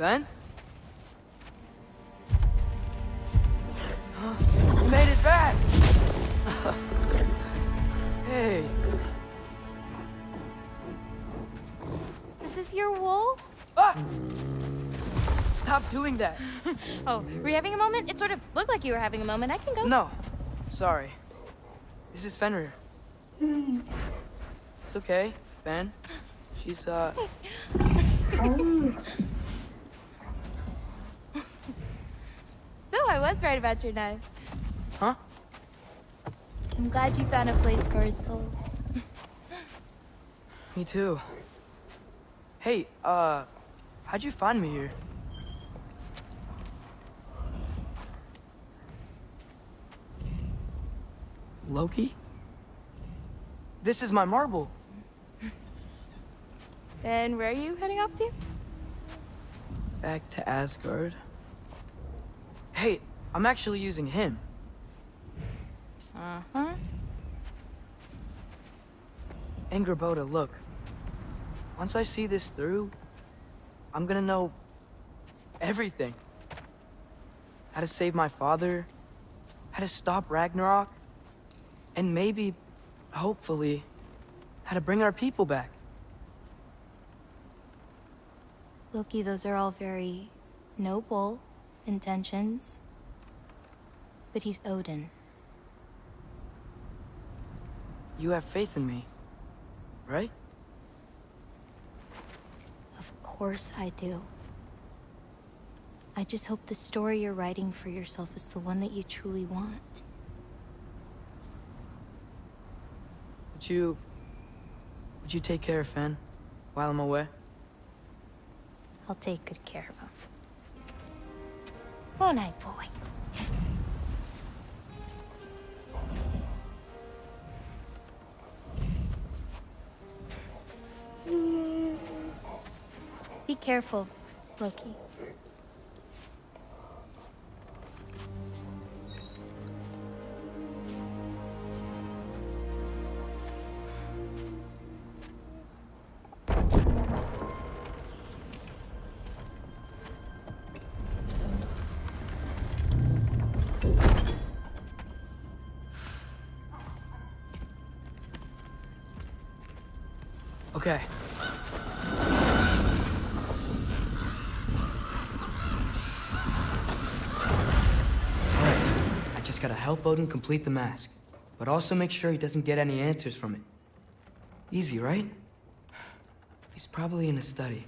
Ben? you made it back! hey, This Is your wool? ah! Stop doing that. Oh, were you having a moment? It sort of looked like you were having a moment. I can go. No, sorry. This is Fenrir. It's okay, Fen. She's, uh, So I was right about your knife. huh? I'm glad you found a place for a soul. Me too. Hey, uh, how'd you find me here? Loki? This is my marble. And where are you heading off to? Back to Asgard. Hey, I'm actually using him. Uh-huh. Angrboda, look. Once I see this through, I'm gonna know everything. How to save my father, how to stop Ragnarok, and maybe, hopefully, how to bring our people back. Loki, those are all very noble intentions. But he's Odin. You have faith in me, right? Of course I do. I just hope the story you're writing for yourself is the one that you truly want. Would you... Would you take care of Fen while I'm away? I'll take good care of him. Won't I, boy? Be careful, Loki. Okay. Alright, I just gotta help Odin complete the mask, but also make sure he doesn't get any answers from it. Easy, right? He's probably in a study.